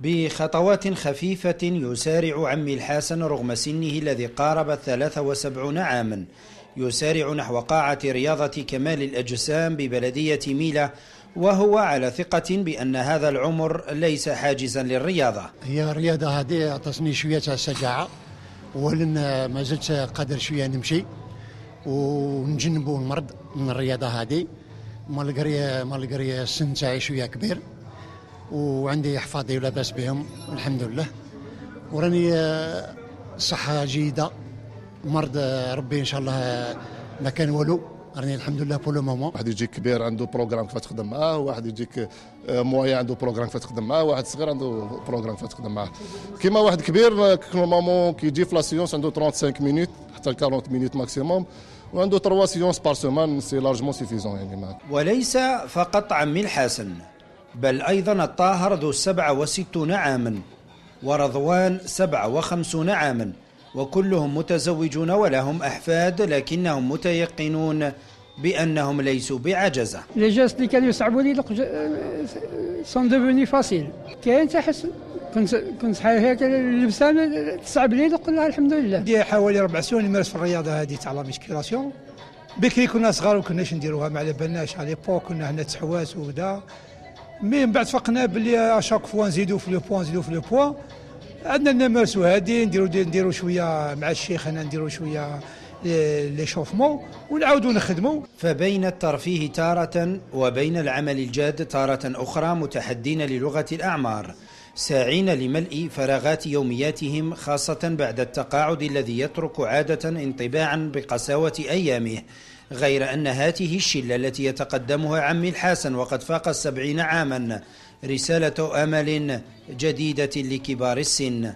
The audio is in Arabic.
بخطوات خفيفة يسارع عمي الحسن رغم سنه الذي قارب 73 عاما. يسارع نحو قاعة رياضة كمال الأجسام ببلدية ميلا وهو على ثقة بأن هذا العمر ليس حاجزا للرياضة. هي الرياضة هذه أعطتني شوية الشجاعة ولن ما زلت قادر شوية نمشي ونجنبوا المرض من الرياضة هذه. مال القرية السن تاعي شوية كبير. وعندي احفادي ولا باس بهم الحمد لله. وراني صحة جيدة مرض ربي إن شاء الله ما كان والو. راني الحمد لله pour le moment واحد يجيك كبير عنده programme كيف تخدم معاه واحد يجيك moyen عنده programme كيف تخدم معاه واحد صغير عنده programme كيف تخدم معاه. كيما واحد كبير normalement كيجي في la séance عنده 35 minutes حتى 40 minutes maximum وعنده 3 séances par semaine c'est largement suffisant يعني معك. وليس فقط عمي الحسن. بل أيضا الطاهر ذو السبع وستون عاما ورضوان سبع وخمسون عاما وكلهم متزوجون ولهم أحفاد لكنهم متيقنون بأنهم ليسوا بعجزة. les gestes اللي كانوا يصعبوا ils sont devenus faciles كاين تحسن كنت كنت هيك اللبسان تصعب لي نقول لها الحمد لله دي حوالي ربع سنين نمارس في الرياضه هذه تاع لا ميسكيلاسيون بكري كنا صغار وكناش نديروها ما على بالناش على ليبوك كنا هنا تحواس ودا مي من بعد فقنا باللي اشاك فوا نزيدو في لو بوان نزيدو في لو بوان. عندنا نمارسوا هذه نديروا نديروا شوية مع الشيخ أنا نديروا شوية لي شوفمون ونعاودوا نخدموا فبين الترفيه تارة وبين العمل الجاد تارة أخرى متحدين للغة الأعمار ساعين لملء فراغات يومياتهم خاصة بعد التقاعد الذي يترك عادة انطباعا بقساوة أيامه غير أن هذه الشلة التي يتقدمها عمي الحسن وقد فاق السبعين عاما رسالة أمل جديدة لكبار السن.